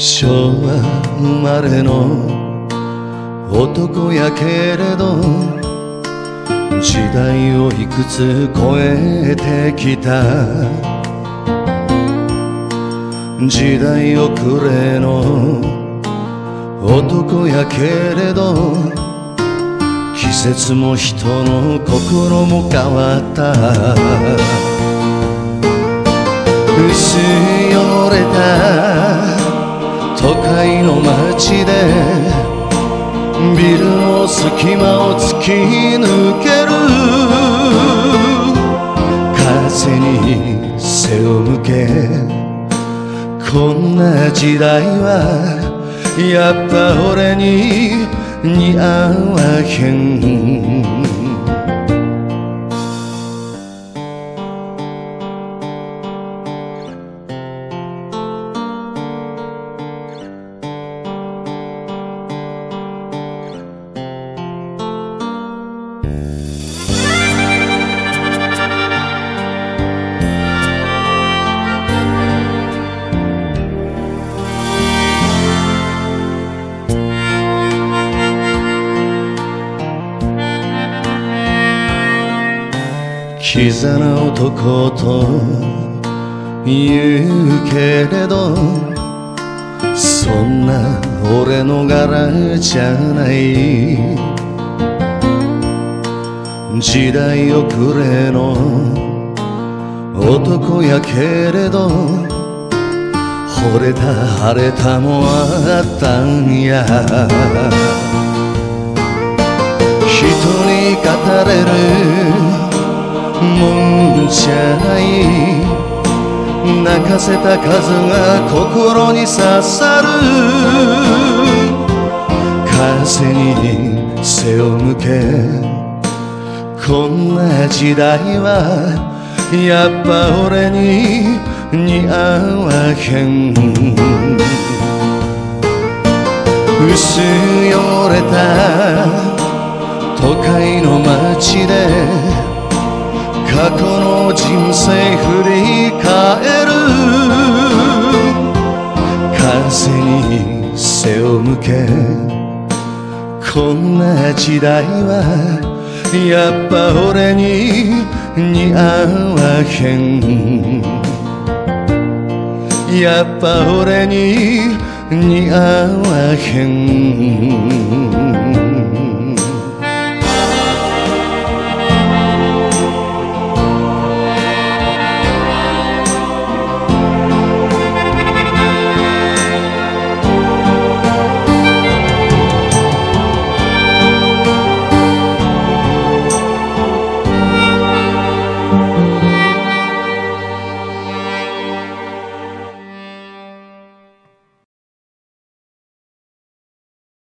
昭和生まれの男やけれど時代をいくつ超えてきた。時代遅れの男やけれど季節も人の心も変わった。の街でビルの隙間を突き抜ける。風に背を向けこんな時代はやっぱ俺に似合わへん。キザな男と言うけれどそんな俺の柄じゃない。時代遅れの男やけれど惚れた晴れたもあったんや。人に語れる泣かせた数が心に刺さる風に背を向けこんな時代はやっぱ俺に似合わへん。薄汚れた都会の街で過去の人生振り返る。風に背を向け。こんな時代はやっぱ俺に似合わへん。やっぱ俺に似合わへん。